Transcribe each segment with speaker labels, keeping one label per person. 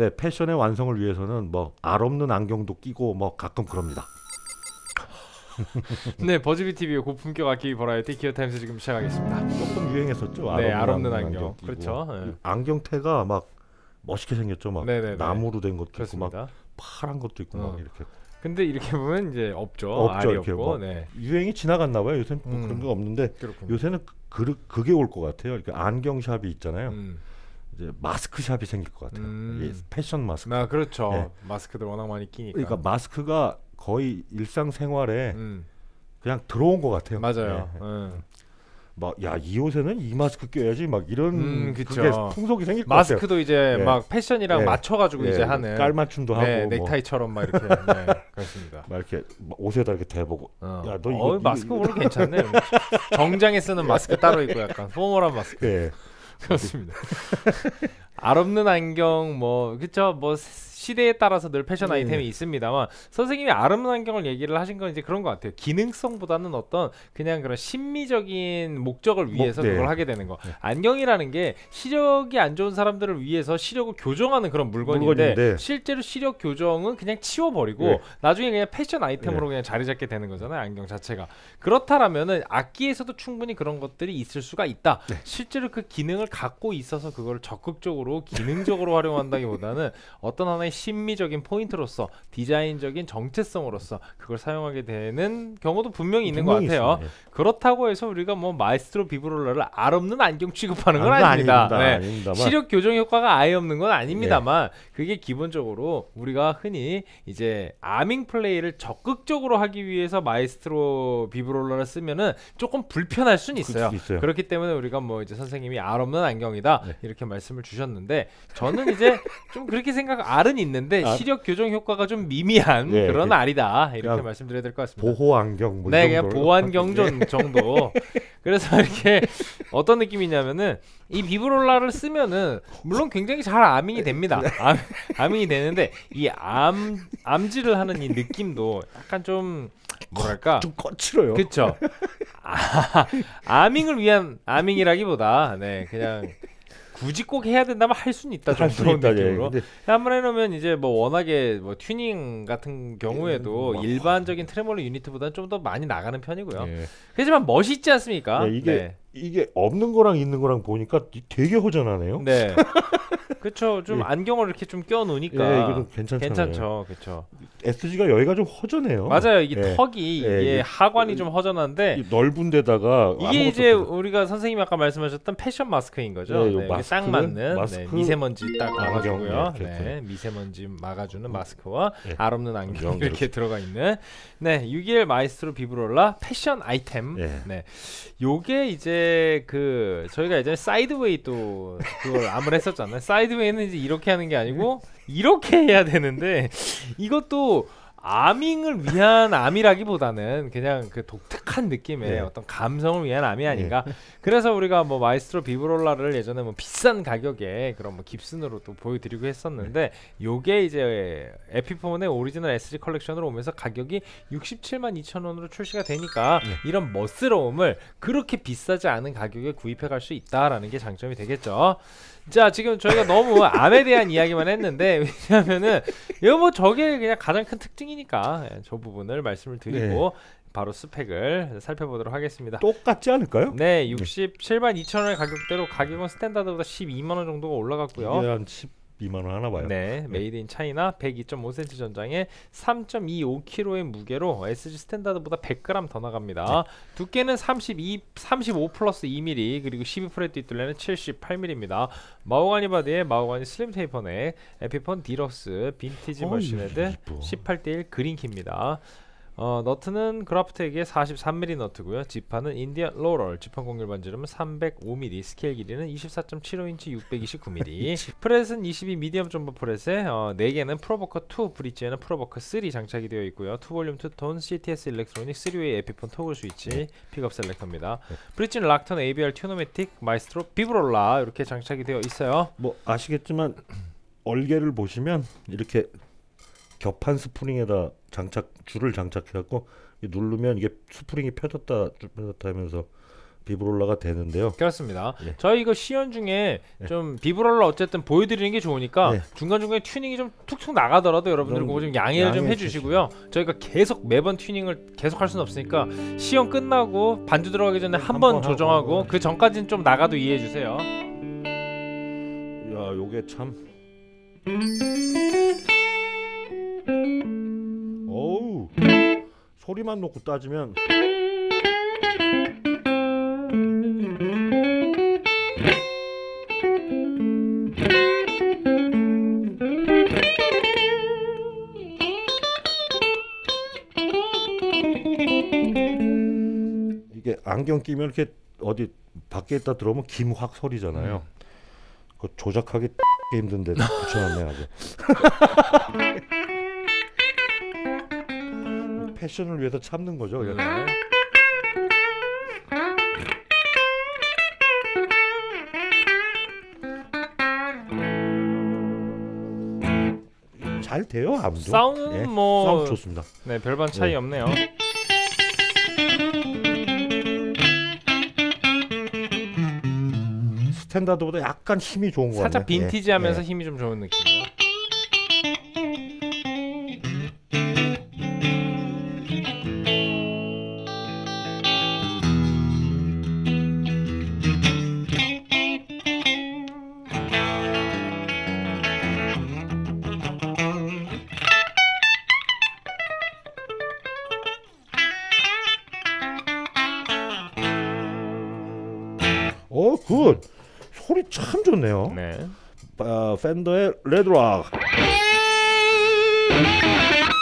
Speaker 1: 네, 패션의 완성을 위해서는 뭐 알 없는 안경도 끼고 뭐 가끔 그럽니다.
Speaker 2: 네, Buzzbee TV의 고품격 악기 버라이어티 Gear Times 지금 시작하겠습니다.
Speaker 1: 조금 유행했었죠.
Speaker 2: 네, 알 없는 안경.
Speaker 1: 안경 끼고.
Speaker 2: 그렇죠. 네.
Speaker 1: 안경테가 막 멋있게 생겼죠. 막
Speaker 2: 네네네.
Speaker 1: 나무로 된 것도 있고 막
Speaker 2: 그렇습니다.
Speaker 1: 파란 것도 있고
Speaker 2: 어.
Speaker 1: 막 이렇게
Speaker 2: 근데 이렇게 보면 이제 없죠.
Speaker 1: 없죠, 이렇게
Speaker 2: 없고.
Speaker 1: 뭐.
Speaker 2: 네.
Speaker 1: 유행이 지나갔나 봐요. 요새는 뭐
Speaker 2: 음.
Speaker 1: 그런 게 없는데
Speaker 2: 그렇군요.
Speaker 1: 요새는 그, 그게 올 것 같아요. 이렇게 안경샵이 있잖아요.
Speaker 2: 음.
Speaker 1: 이제 마스크샵이 생길 것 같아요.
Speaker 2: 음.
Speaker 1: 이게 패션 마스크.
Speaker 2: 아, 그렇죠.
Speaker 1: 네.
Speaker 2: 마스크들 워낙 많이 끼니까.
Speaker 1: 그러니까 마스크가 거의 일상생활에
Speaker 2: 음.
Speaker 1: 그냥 들어온 것 같아요.
Speaker 2: 맞아요.
Speaker 1: 네.
Speaker 2: 음.
Speaker 1: 막야이 옷에는 이 마스크 껴야지 막 이런
Speaker 2: 음,
Speaker 1: 그게. 풍속이 생길 것.
Speaker 2: 마스크도 이제
Speaker 1: 예.
Speaker 2: 막 패션이랑
Speaker 1: 예.
Speaker 2: 맞춰가지고
Speaker 1: 예,
Speaker 2: 이제 하는
Speaker 1: 깔맞춤도
Speaker 2: 네,
Speaker 1: 하고 뭐,
Speaker 2: 넥타이처럼 막 이렇게 네, 그렇습니다.
Speaker 1: 막 이렇게 막 옷에다 이렇게 대보고
Speaker 2: 어.
Speaker 1: 야, 너 이거-
Speaker 2: 어, 마스크 오늘 괜찮네. 정장에 쓰는 마스크 따로 있고 약간 포멀한 마스크
Speaker 1: 예.
Speaker 2: 그렇습니다. 알 없는 안경 뭐 그쵸 뭐 시대에 따라서 늘 패션
Speaker 1: 네.
Speaker 2: 아이템이 있습니다만 선생님이 알 없는 안경을 얘기를 하신 건 이제 그런 것 같아요. 기능성보다는 어떤 그냥 그런 심미적인 목적을 위해서
Speaker 1: 네.
Speaker 2: 그걸 하게 되는 거.
Speaker 1: 네.
Speaker 2: 안경이라는 게 시력이 안 좋은 사람들을 위해서 시력을 교정하는 그런 물건인데,
Speaker 1: 물건인데.
Speaker 2: 실제로 시력 교정은 그냥 치워버리고
Speaker 1: 네.
Speaker 2: 나중에 그냥 패션 아이템으로 그냥 자리 잡게 되는 거잖아요. 안경 자체가. 그렇다라면은 악기에서도 충분히 그런 것들이 있을 수가 있다.
Speaker 1: 네.
Speaker 2: 실제로 그 기능을 갖고 있어서 그걸 적극적으로 기능적으로 활용한다기보다는 어떤 하나의 심미적인 포인트로서 디자인적인 정체성으로서 그걸 사용하게 되는 경우도 분명히 있는 것
Speaker 1: 분명히
Speaker 2: 같아요.
Speaker 1: 있습니다.
Speaker 2: 그렇다고 해서 우리가 뭐 마에스트로 비브롤러를 알 없는 안경 취급하는
Speaker 1: 예.
Speaker 2: 건 아닙니다.
Speaker 1: 아닙니다.
Speaker 2: 네. 시력 교정 효과가 아예 없는 건 아닙니다만 그게 기본적으로 우리가 흔히 이제 아밍 플레이를 적극적으로 하기 위해서 마에스트로 비브롤러를 쓰면은 조금 불편할 수는 있어요.
Speaker 1: 수 있어요.
Speaker 2: 그렇기 때문에 우리가 뭐 이제 선생님이 알 없는 안경이다
Speaker 1: 네.
Speaker 2: 이렇게 말씀을 주셨는데 저는 이제 좀 그렇게 생각 알은 있는데
Speaker 1: 아.
Speaker 2: 시력 교정 효과가 좀 미미한
Speaker 1: 네,
Speaker 2: 그런
Speaker 1: 그-
Speaker 2: 알이다 이렇게 말씀드려야 될 것 같습니다.
Speaker 1: 보호 안경 뭐
Speaker 2: 네,
Speaker 1: 이
Speaker 2: 그냥. 보안 경전 정도. 그래서 이렇게 어떤 느낌이냐면은 이 비브롤라를 쓰면은 물론 굉장히 잘 아밍이 됩니다. 암, 아밍이 되는데 이 암 암질을 하는 이 느낌도 약간 좀 뭐랄까
Speaker 1: 좀 거칠어요.
Speaker 2: 그쵸 아, 아밍을 위한 아밍이라기보다 네 그냥 굳이 꼭 해야 된다면 할 수는 있다
Speaker 1: 할수
Speaker 2: 정도
Speaker 1: 있다. 예.
Speaker 2: 느낌으로
Speaker 1: 근데
Speaker 2: 한번 해놓으면 이제 뭐 워낙에 뭐 튜닝 같은 경우에도
Speaker 1: 음,
Speaker 2: 일반적인 트레몰로 유니트보다는 좀 더 많이 나가는 편이고요.
Speaker 1: 예.
Speaker 2: 하지만 멋있지 않습니까?
Speaker 1: 네, 이게 이게 없는 거랑 있는 거랑 보니까 되게 허전하네요.
Speaker 2: 네. 네. 그렇죠. 좀
Speaker 1: 예.
Speaker 2: 안경을 이렇게 좀껴
Speaker 1: 예,
Speaker 2: 놓으니까
Speaker 1: 이게 좀 괜찮잖아요.
Speaker 2: 괜찮죠. 그렇죠.
Speaker 1: SG가 여기가 좀 허전해요.
Speaker 2: 맞아요. 이게
Speaker 1: 예.
Speaker 2: 턱이
Speaker 1: 예,
Speaker 2: 이게 하관이 좀 허전한데
Speaker 1: 이 넓은 데다가
Speaker 2: 이게 이제
Speaker 1: 없어요.
Speaker 2: 우리가 선생님이 아까 말씀하셨던 패션 마스크인 거죠.
Speaker 1: 네,
Speaker 2: 네,
Speaker 1: 요
Speaker 2: 이게 딱 맞는
Speaker 1: 마스크,
Speaker 2: 네, 미세먼지 딱 막아주고요.
Speaker 1: 네,
Speaker 2: 네,
Speaker 1: 이렇게.
Speaker 2: 미세먼지 막아주는 마스크와
Speaker 1: 네.
Speaker 2: 알 없는 안경 이렇게
Speaker 1: 이렇게.
Speaker 2: 들어가 있는 네 61 Maestro Vibrola 패션 아이템.
Speaker 1: 네.
Speaker 2: 네, 요게 이제 그 저희가 예전에 Sideway 또 그걸 arm을 했었잖아요. Sideway는 이제 이렇게 하는 게 아니고 이렇게 해야 되는데 이것도 arming을 위한 arm이라기보다는 그냥 그 독특한 느낌의
Speaker 1: 네.
Speaker 2: 어떤 감성을 위한 arm이 아닌가. 그래서 우리가 뭐 Maestro Vibrola를 예전에 뭐 비싼 가격에 그런 뭐 Gibson으로 또 보여드리고 했었는데 요게 이제 Epiphone의 오리지널 SG 컬렉션으로 오면서 가격이 67만 2천 원으로 출시가 되니까
Speaker 1: 네.
Speaker 2: 이런 멋스러움을 그렇게 비싸지 않은 가격에 구입해 갈 수 있다라는 게 장점이 되겠죠. 자 지금 저희가 너무 암에 대한 이야기만 했는데 왜냐하면은 이거 뭐 저게 그냥 가장 큰 특징이니까 예, 저 부분을 말씀을 드리고 바로 스펙을 살펴보도록 하겠습니다.
Speaker 1: 똑같지 않을까요?
Speaker 2: 네, 67만 2천 원의 가격대로 가격은 Standard보다 12만 원 정도가 올라갔고요.
Speaker 1: 이게 한 12만 원 하나 봐요.
Speaker 2: 네, made in China 102.5cm 전장에 3.25kg의 무게로 SG 스탠다드보다 100g 더 나갑니다. 두께는 32, 35 플러스 2mm 그리고 12fret 뒷둘레는 78mm입니다. 마호가니 body에 마호가니 slim taper neck, Epiphone Deluxe, vintage machine
Speaker 1: head, 이뻐.
Speaker 2: 18대1 그린키입니다. 어, 너트는 Graph Tech의 43mm 너트고요. 지판은 Indian laurel, 지판 곡률 반지름은 305mm, 스케일 길이는 24.75인치 629mm. fret은 22 medium jumbo fret에 어, 넥에는 ProBucker 2, bridge에는 ProBucker 3 장착이 되어 있고요. 2볼륨 2톤 CTS electronic 3way Epiphone toggle switch pickup selector입니다.
Speaker 1: 네.
Speaker 2: 브릿지는 락턴 ABR 튜노매틱 마이스트로 비브롤라 이렇게 장착이 되어 있어요.
Speaker 1: 뭐 아시겠지만 얼개를 보시면 이렇게 겹한 스프링에다 장착 줄을 장착해갖고 누르면 이게 스프링이 펴졌다 펴졌다 하면서 Vibrola가 되는데요.
Speaker 2: 그렇습니다.
Speaker 1: 예.
Speaker 2: 저희 이거 시연 중에
Speaker 1: 예.
Speaker 2: 좀 Vibrola 어쨌든 보여드리는 게 좋으니까
Speaker 1: 예.
Speaker 2: 중간 중간에 튜닝이 좀 툭툭 나가더라도 여러분들 그거 좀 양해를 좀 해주시고요. 저희가 계속 매번 튜닝을 계속 할 수는 없으니까 시연 끝나고 반주 들어가기 전에
Speaker 1: 한한번번
Speaker 2: 조정하고
Speaker 1: 하고.
Speaker 2: 그 전까지는 좀 나가도 이해해 주세요.
Speaker 1: 야, 요게 참. 소리만 놓고 따지면 이게 안경 끼면 이렇게 어디 밖에 있다 들어오면 김확 소리잖아요. 그 조작하기 힘든데 붙여놨네 아주. 패션을 위해서 참는 거죠.
Speaker 2: 네.
Speaker 1: 잘 돼요 아무도.
Speaker 2: 사운드는
Speaker 1: 예,
Speaker 2: 뭐
Speaker 1: 사운드 좋습니다.
Speaker 2: 네, 별반 차이
Speaker 1: 네.
Speaker 2: 없네요.
Speaker 1: 스탠다드보다 약간 힘이 좋은 거 같네.
Speaker 2: 살짝 빈티지하면서
Speaker 1: 예,
Speaker 2: 힘이 좀 좋은 느낌이에요.
Speaker 1: 굿. 소리 참 좋네요.
Speaker 2: 네.
Speaker 1: 아, 팬더의 레드락.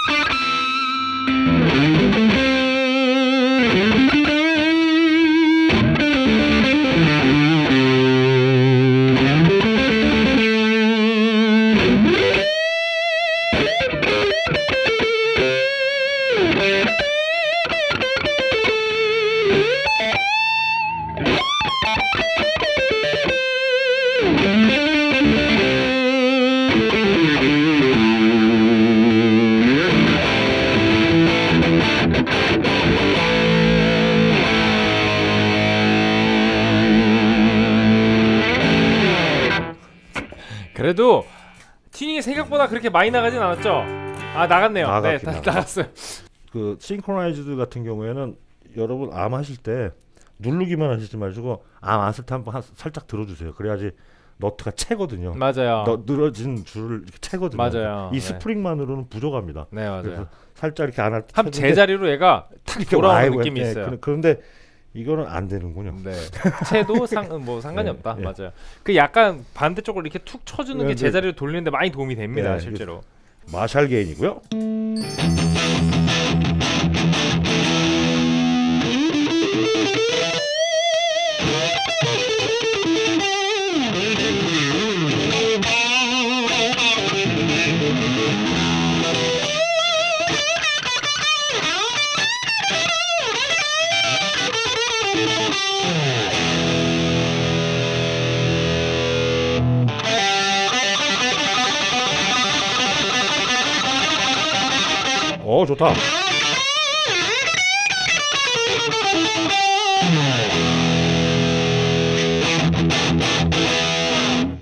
Speaker 2: 그래도 튜닝이 생각보다 그렇게 많이 나가진 않았죠? 아 나갔네요. 네,
Speaker 1: 나갔긴
Speaker 2: 다,
Speaker 1: 나갔어.
Speaker 2: 나갔어요.
Speaker 1: 그 synchronized 같은 경우에는 여러분 arm 하실 때 누르기만 하시지 마시고 arm 안 쓸 때 한번 한- 살짝 들어주세요. 그래야지 너트가 채거든요.
Speaker 2: 맞아요.
Speaker 1: 너, 늘어진 줄을 채거든요.
Speaker 2: 맞아요.
Speaker 1: 이
Speaker 2: 네.
Speaker 1: 스프링만으로는 부족합니다.
Speaker 2: 네 맞아요.
Speaker 1: 살짝 이렇게 안할
Speaker 2: 때한 제자리로 얘가 탁 돌아오는 느낌이
Speaker 1: 예,
Speaker 2: 있어요.
Speaker 1: 그- 그런데 이거는 안 되는군요.
Speaker 2: 네. 채도 상 뭐 상관이
Speaker 1: 네,
Speaker 2: 없다.
Speaker 1: 네.
Speaker 2: 맞아요. 그 약간 반대쪽으로 이렇게 툭 쳐주는
Speaker 1: 네,
Speaker 2: 게
Speaker 1: 네.
Speaker 2: 제자리로 돌리는데 많이 도움이 됩니다.
Speaker 1: 네,
Speaker 2: 실제로.
Speaker 1: 마샬 게인이고요. 어 좋다.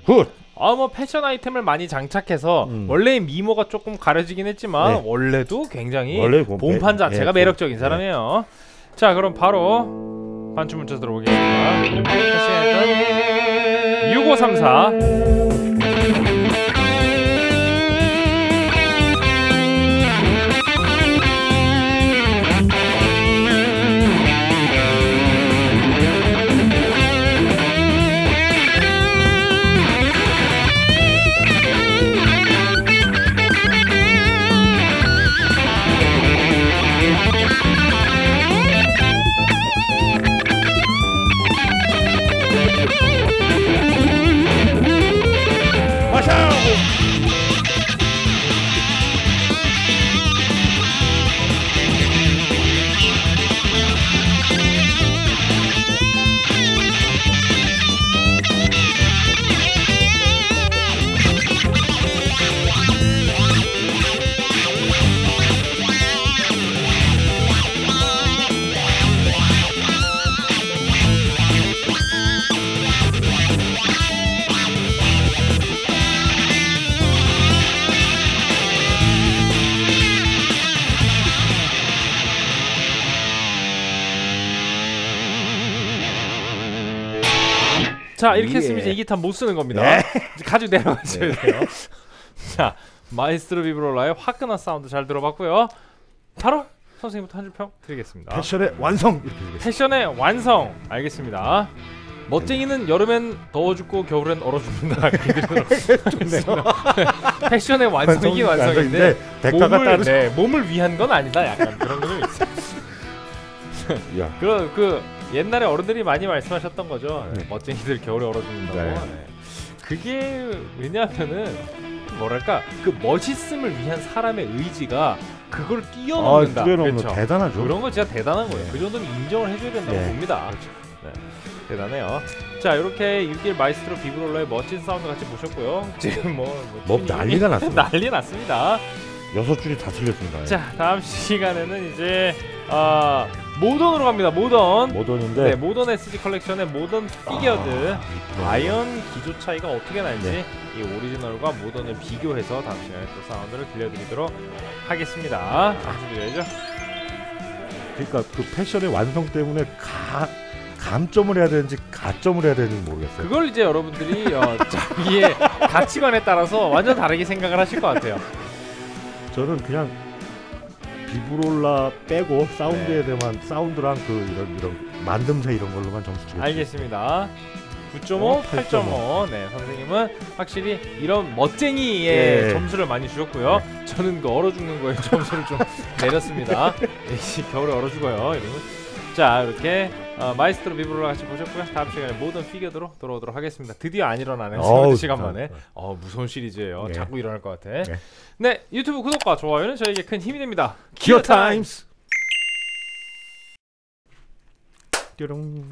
Speaker 1: good.
Speaker 2: 아뭐 패션 아이템을 많이 장착해서
Speaker 1: 음.
Speaker 2: 원래의 미모가 조금 가려지긴 했지만
Speaker 1: 네.
Speaker 2: 원래도 굉장히
Speaker 1: 원래 그-
Speaker 2: 본판
Speaker 1: 예,
Speaker 2: 자체가
Speaker 1: 예,
Speaker 2: 매력적인
Speaker 1: 예.
Speaker 2: 사람이에요. 자 그럼 바로 반주 문자 들어보겠습니다. 패션 아이템 6534 자 이렇게
Speaker 1: 예.
Speaker 2: 했으면 이제 이 기타 못 쓰는 겁니다.
Speaker 1: 네.
Speaker 2: 이제 가지고 내려가셔야 돼요. 자 Maestro Vibrola의 화끈한 사운드 잘 들어봤고요. 바로 선생님부터 한 줄평 드리겠습니다.
Speaker 1: 패션의 완성.
Speaker 2: 패션의 완성 알겠습니다. 멋쟁이는 여름엔 더워 죽고 겨울엔 얼어 죽는다. 패션의 완성이 완성인데
Speaker 1: 대가가
Speaker 2: 몸을. 네, 몸을 위한 건 아니다. 약간 그런 거좀 있어요.
Speaker 1: 야,
Speaker 2: 그, 그 옛날에 어른들이 많이 말씀하셨던 거죠.
Speaker 1: 네.
Speaker 2: 멋쟁이들 겨울에 얼어 죽는다고.
Speaker 1: 네.
Speaker 2: 네. 그게 왜냐하면은 뭐랄까 그 멋있음을 위한 사람의 의지가 그걸
Speaker 1: 아,
Speaker 2: 뛰어넘는다.
Speaker 1: 뛰어넘는
Speaker 2: 그렇죠.
Speaker 1: 대단하죠.
Speaker 2: 그런 거 진짜 대단한 거예요.
Speaker 1: 네.
Speaker 2: 그 정도는 인정을 해줘야 된다고
Speaker 1: 네.
Speaker 2: 봅니다. 네. 대단해요. 자 이렇게 61 Maestro Vibrola의 멋진 사운드 같이 보셨고요. 지금 뭐,
Speaker 1: 뭐
Speaker 2: 팀이
Speaker 1: 난리가 났습니다.
Speaker 2: 난리 났습니다.
Speaker 1: 여섯 줄이 다 틀렸습니다.
Speaker 2: 자 다음 시간에는 이제 아 모던으로 갑니다. 모던.
Speaker 1: 모던인데
Speaker 2: 네, 모던 SG 컬렉션의 Modern Figured
Speaker 1: 아,
Speaker 2: 아이언 기조 차이가 어떻게 날지
Speaker 1: 네.
Speaker 2: 이 오리지널과 모던을 비교해서 다음 시간에 또 사운드를 들려드리도록 하겠습니다. 준비되죠?
Speaker 1: 그러니까 그 패션의 완성 때문에 가 감점을 해야 되는지 가점을 해야 되는지 모르겠어요.
Speaker 2: 그걸 이제 여러분들이 어, 자기의 가치관에 따라서 완전 다르게 생각을 하실 것 같아요.
Speaker 1: 저는 그냥 비브롤라 빼고 사운드에
Speaker 2: 네.
Speaker 1: 대한 사운드랑 그 이런 이런 만듦새 이런 걸로만 점수 주겠습니다.
Speaker 2: 알겠습니다. 9.5,
Speaker 1: 어,
Speaker 2: 8.5. 네, 선생님은 확실히 이런 멋쟁이의
Speaker 1: 예.
Speaker 2: 점수를 많이 주셨고요. 저는 그 얼어 죽는 거에 점수를 좀 내렸습니다. 이 겨울에 얼어 죽어요. 이러면. 자, 이렇게 어, Maestro Vibrola 같이 보셨고요. 다음 시간에 Modern Figured로 돌아오도록 하겠습니다. 드디어 안 일어나는
Speaker 1: 어우,
Speaker 2: 시간. 만에. 어, 무서운 시리즈예요.
Speaker 1: 네.
Speaker 2: 자꾸 일어날 것 같아.
Speaker 1: 네.
Speaker 2: 네, 유튜브 구독과 좋아요는 저에게 큰 힘이 됩니다.
Speaker 1: Gear Times. 뾰롱.